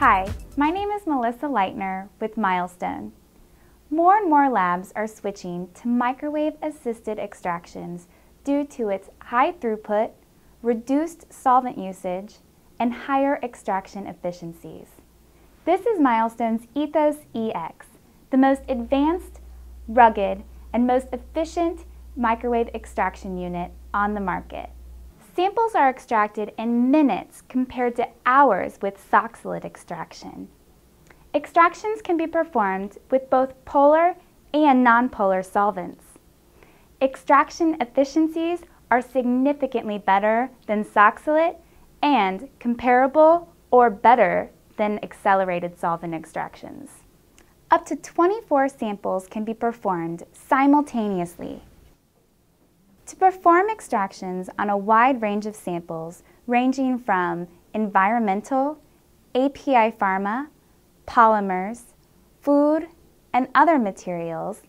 Hi, my name is Melissa Leitner with Milestone. More and more labs are switching to microwave-assisted extractions due to its high throughput, reduced solvent usage, and higher extraction efficiencies. This is Milestone's Ethos EX, the most advanced, rugged, and most efficient microwave extraction unit on the market. Samples are extracted in minutes compared to hours with Soxhlet extraction. Extractions can be performed with both polar and nonpolar solvents. Extraction efficiencies are significantly better than Soxhlet and comparable or better than accelerated solvent extractions. Up to 24 samples can be performed simultaneously. To perform extractions on a wide range of samples ranging from environmental, API pharma, polymers, food, and other materials,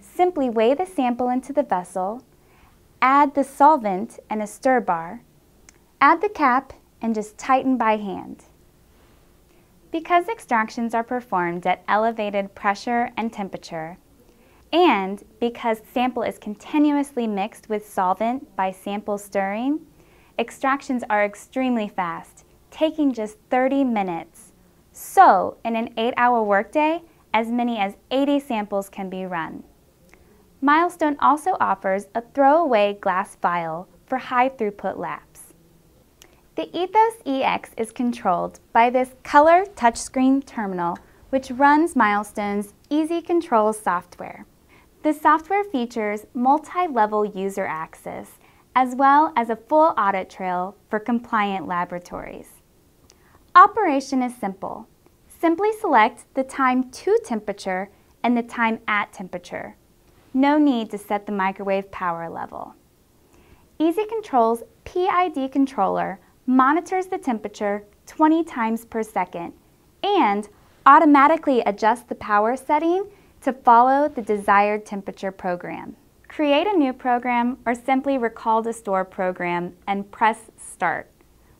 simply weigh the sample into the vessel, add the solvent and a stir bar, add the cap, and just tighten by hand. Because extractions are performed at elevated pressure and temperature, and because sample is continuously mixed with solvent by sample stirring, extractions are extremely fast, taking just 30 minutes. So, in an 8-hour workday, as many as 80 samples can be run. Milestone also offers a throwaway glass vial for high throughput labs. The Ethos EX is controlled by this color touchscreen terminal which runs Milestone's Easy Control software. The software features multi-level user access as well as a full audit trail for compliant laboratories. Operation is simple. Simply select the time to temperature and the time at temperature. No need to set the microwave power level. Easy Control's PID controller monitors the temperature 20 times per second and automatically adjusts the power setting to follow the desired temperature program. Create a new program or simply recall the store program and press Start.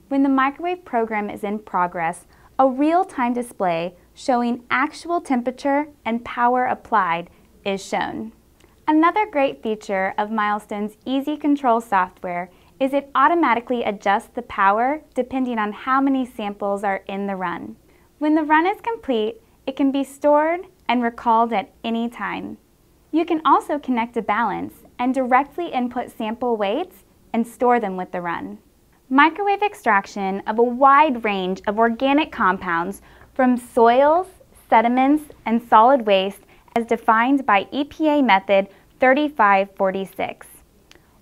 When the microwave program is in progress, a real-time display showing actual temperature and power applied is shown. Another great feature of Milestone's Easy Control software is it automatically adjusts the power depending on how many samples are in the run. When the run is complete, it can be stored and recalled at any time. You can also connect a balance and directly input sample weights and store them with the run. Microwave extraction of a wide range of organic compounds from soils, sediments, and solid waste as defined by EPA method 3546.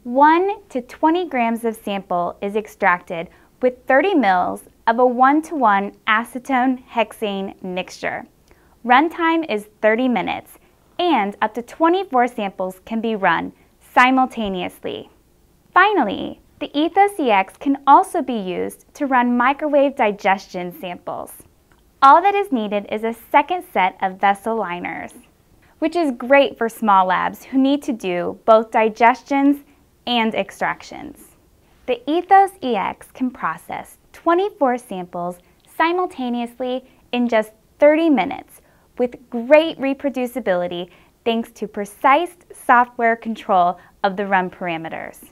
1 to 20 grams of sample is extracted with 30 mils of a 1 to 1 acetone hexane mixture. Runtime is 30 minutes and up to 24 samples can be run simultaneously. Finally, the Ethos EX can also be used to run microwave digestion samples. All that is needed is a second set of vessel liners, which is great for small labs who need to do both digestions and extractions. The Ethos EX can process 24 samples simultaneously in just 30 minutes with great reproducibility thanks to precise software control of the run parameters.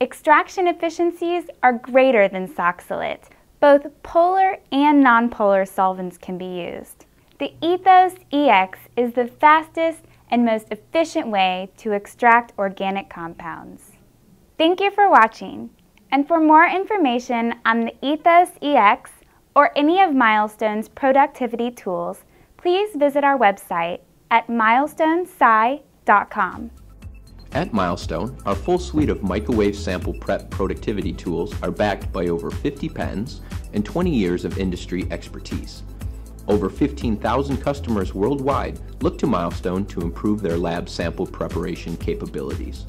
Extraction efficiencies are greater than Soxhlet. Both polar and nonpolar solvents can be used. The Ethos EX is the fastest and most efficient way to extract organic compounds. Thank you for watching. And for more information on the Ethos EX or any of Milestone's productivity tools, please visit our website at milestonesci.com. At Milestone, our full suite of microwave sample prep productivity tools are backed by over 50 patents and 20 years of industry expertise. Over 15,000 customers worldwide look to Milestone to improve their lab sample preparation capabilities.